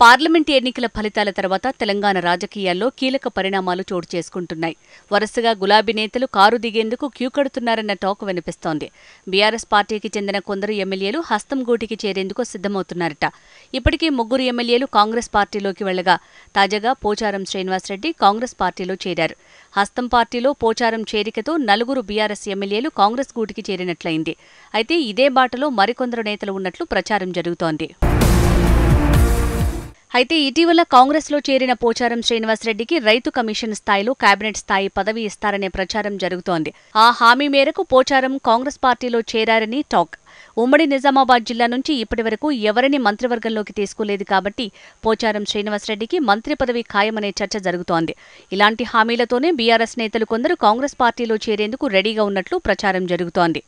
Parliament ఎన్నికల ఫలితాల తర్వాత తెలంగాణ రాజకీయాల్లో కీలక పరిణామాలు చోటు చేసుకుంటున్నాయి. వరుసగా గులాబీ నేతలు కారు దిగేందుకు క్యూ కడుతున్నారన్న టాక్ వినిపిస్తోంది. బీఆర్ఎస్ పార్టీకి చెందిన కొందరు ఎమ్మెల్యేలు హస్తం గూటికి చేరేందుకు సిద్ధమవుతున్నారట. ఇప్పటికే ముగ్గురు ఎమ్మెల్యేలు కాంగ్రెస్ పార్టీలోకి వెళ్ళగా తాజాగా పోచారం శ్రీనివాసరెడ్డి కాంగ్రెస్ పార్టీలో చేరారు. హస్తం పార్టీలో పోచారం చేరికతో నలుగురు బీఆర్ఎస్ ఎమ్మెల్యేలు కాంగ్రెస్ గూటికి చేరినట్లయింది. అయితే ఇదే బాటలో మరికొందరు నేతలు ఉన్నట్లు ప్రచారం జరుగుతోంది. అయితే ఇటీవల కాంగ్రెస్లో చేరిన పోచారం శ్రీనివాసరెడ్డికి రైతు కమిషన్ స్థాయిలో కేబినెట్ స్థాయి పదవి ఇస్తారనే ప్రచారం జరుగుతోంది. ఆ హామీ మేరకు పోచారం కాంగ్రెస్ పార్టీలో చేరారని టాక్. ఉమ్మడి నిజామాబాద్ జిల్లా నుంచి ఇప్పటి వరకు ఎవరిని మంత్రివర్గంలోకి తీసుకోలేదు కాబట్టి పోచారం శ్రీనివాసరెడ్డికి మంత్రి పదవి ఖాయమనే చర్చ జరుగుతోంది. ఇలాంటి హామీలతోనే బీఆర్ఎస్ నేతలు కొందరు కాంగ్రెస్ పార్టీలో చేరేందుకు రెడీగా ఉన్నట్లు ప్రచారం జరుగుతోంది.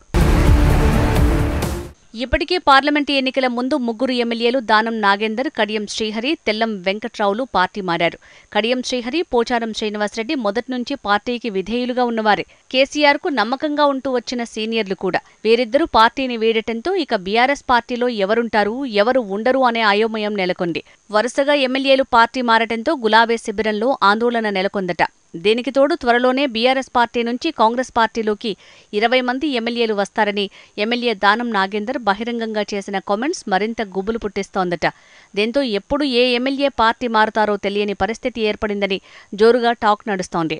ఇప్పటికే పార్లమెంటు ఎన్నికల ముందు ముగ్గురు ఎమ్మెల్యేలు దానం నాగేందర్ కడియం శ్రీహరి తెల్లం వెంకట్రావులు పార్టీ మారారు. కడియం శ్రీహరి పోచారం శ్రీనివాసరెడ్డి మొదటి నుంచి పార్టీకి విధేయులుగా ఉన్నవారే. కేసీఆర్కు నమ్మకంగా ఉంటూ వచ్చిన సీనియర్లు కూడా. వీరిద్దరూ పార్టీని వీడటంతో ఇక బీఆర్ఎస్ పార్టీలో ఎవరుంటారు ఎవరు ఉండరు అనే అయోమయం నెలకొంది. వరుసగా ఎమ్మెల్యేలు పార్టీ మారటంతో గులాబీ శిబిరంలో ఆందోళన నెలకొందట. దీనికి తోడు త్వరలోనే బీఆర్ఎస్ పార్టీ నుంచి కాంగ్రెస్ పార్టీలోకి ఇరవై మంది ఎమ్మెల్యేలు వస్తారని ఎమ్మెల్యే దానం నాగేందర్ బహిరంగంగా చేసిన కామెంట్స్ మరింత గుబులు పుట్టిస్తోందట. దీంతో ఎప్పుడు ఏ ఎమ్మెల్యే పార్టీ మారుతారో తెలియని పరిస్థితి ఏర్పడిందని జోరుగా టాక్ నడుస్తోంది.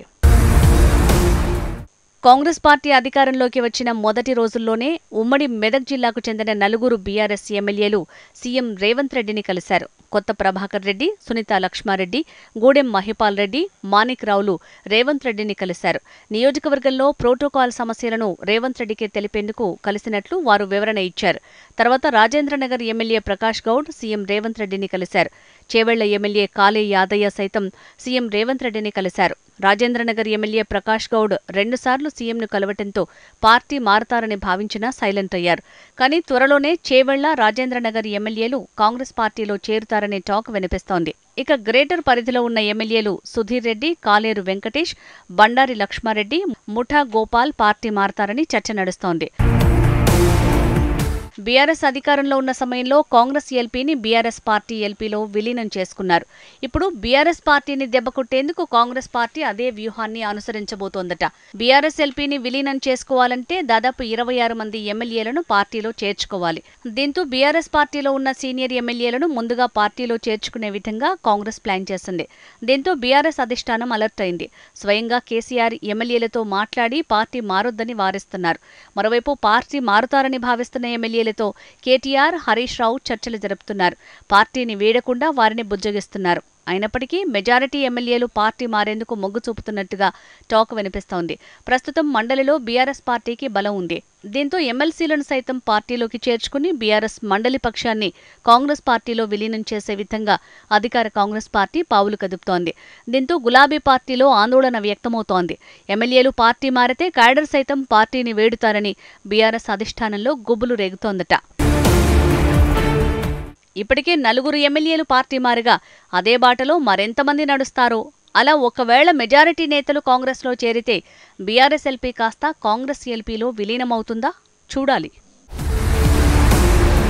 కాంగ్రెస్ పార్టీ అధికారంలోకి వచ్చిన మొదటి రోజుల్లోనే ఉమ్మడి మెదక్ జిల్లాకు చెందిన నలుగురు బీఆర్ఎస్ ఎమ్మెల్యేలు సీఎం రేవంత్ రెడ్డిని కలిశారు. కొత్త ప్రభాకర్ రెడ్డి సునీత లక్ష్మారెడ్డి గూడెం మహిపాల్ రెడ్డి మాణిక్ రావులు రేవంత్ రెడ్డిని కలిశారు. నియోజకవర్గంలో ప్రోటోకాల్ సమస్యలను రేవంత్ రెడ్డికి తెలిపేందుకు కలిసినట్లు వారు వివరణ ఇచ్చారు. తర్వాత రాజేంద్రనగర్ ఎమ్మెల్యే ప్రకాష్ గౌడ్ సీఎం రేవంత్ రెడ్డిని కలిశారు. చేవెళ్ళ ఎమ్మెల్యే కాలే యాదయ్య సైతం సీఎం రేవంత్ రెడ్డిని కలిశారు. రాజేంద్రనగర్ ఎమ్మెల్యే ప్రకాష్ గౌడ్ రెండుసార్లు సీఎంను కలవటంతో పార్టీ మారతారని భావించినా సైలెంట్ అయ్యారు. కానీ త్వరలోనే చేవెళ్ళ రాజేంద్రనగర్ ఎమ్మెల్యేలు కాంగ్రెస్ పార్టీలో చేరుతారనే టాక్ వినిపిస్తోంది. ఇక గ్రేటర్ పరిధిలో ఉన్న ఎమ్మెల్యేలు సుధీర్ రెడ్డి కాలేరు వెంకటేష్ బండారి లక్ష్మారెడ్డి ముఠా గోపాల్ పార్టీ మారతారని చర్చ నడుస్తోంది. బీఆర్ఎస్ అధికారంలో ఉన్న సమయంలో కాంగ్రెస్ ఎల్పీని బీఆర్ఎస్ పార్టీ ఎల్పీలో విలీనం చేసుకున్నారు. ఇప్పుడు బీఆర్ఎస్ పార్టీని దెబ్బకొట్టేందుకు కాంగ్రెస్ పార్టీ అదే వ్యూహాన్ని అనుసరించబోతోందట. బీఆర్ఎస్ ఎల్పీని విలీనం చేసుకోవాలంటే దాదాపు ఇరవై ఆరు మంది ఎమ్మెల్యేలను పార్టీలో చేర్చుకోవాలి. దీంతో బీఆర్ఎస్ పార్టీలో ఉన్న సీనియర్ ఎమ్మెల్యేలను ముందుగా పార్టీలో చేర్చుకునే విధంగా కాంగ్రెస్ ప్లాన్ చేసింది. దీంతో బీఆర్ఎస్ అధిష్టానం అలర్ట్ అయింది. స్వయంగా కేసీఆర్ ఎమ్మెల్యేలతో మాట్లాడి పార్టీ మారొద్దని వారిస్తున్నారు. మరోవైపు పార్టీ మారుతారని భావిస్తున్న ఎమ్మెల్యేలతో కేటీఆర్ హరీష్ రావు చర్చలు జరుపుతున్నారు. పార్టీని వీడకుండా వారిని బుజ్జగిస్తున్నారు. అయినప్పటికీ మెజారిటీ ఎమ్మెల్యేలు పార్టీ మారేందుకు మొగ్గు చూపుతున్నట్టుగా టాక్ వినిపిస్తోంది. ప్రస్తుతం మండలిలో బీఆర్ఎస్ పార్టీకి బలం ఉంది. దీంతో ఎమ్మెల్సీలను సైతం పార్టీలోకి చేర్చుకుని బీఆర్ఎస్ మండలి పక్షాన్ని కాంగ్రెస్ పార్టీలో విలీనం చేసే విధంగా అధికార కాంగ్రెస్ పార్టీ పావులు కదుపుతోంది. దీంతో గులాబీ పార్టీలో ఆందోళన వ్యక్తమవుతోంది. ఎమ్మెల్యేలు పార్టీ మారితే క్యాడర్ సైతం పార్టీని వేడుతారని బీఆర్ఎస్ అధిష్టానంలో గుబులు రేగుతోందట. ఇప్పటికే నలుగురు ఎమ్మెల్యేలు పార్టీ మారగా అదే బాటలో మరెంతమంది నడుస్తారో అలా ఒకవేళ మెజారిటీ నేతలు కాంగ్రెస్లో చేరితే బీఆర్ఎస్ ఎల్పీ కాస్త కాంగ్రెస్ ఎల్పీలో విలీనమవుతుందా? చూడాలి.